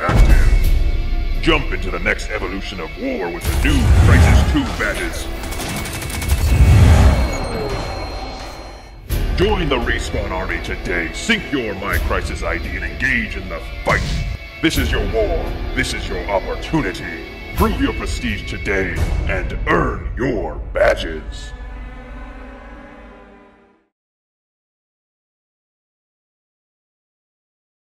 active. Jump into the next evolution of war with the new Crysis 2 badges. Join the Respawn Army today. Sync your My Crysis ID and engage in the fight. This is your war. This is your opportunity. Prove your prestige today and earn your badges.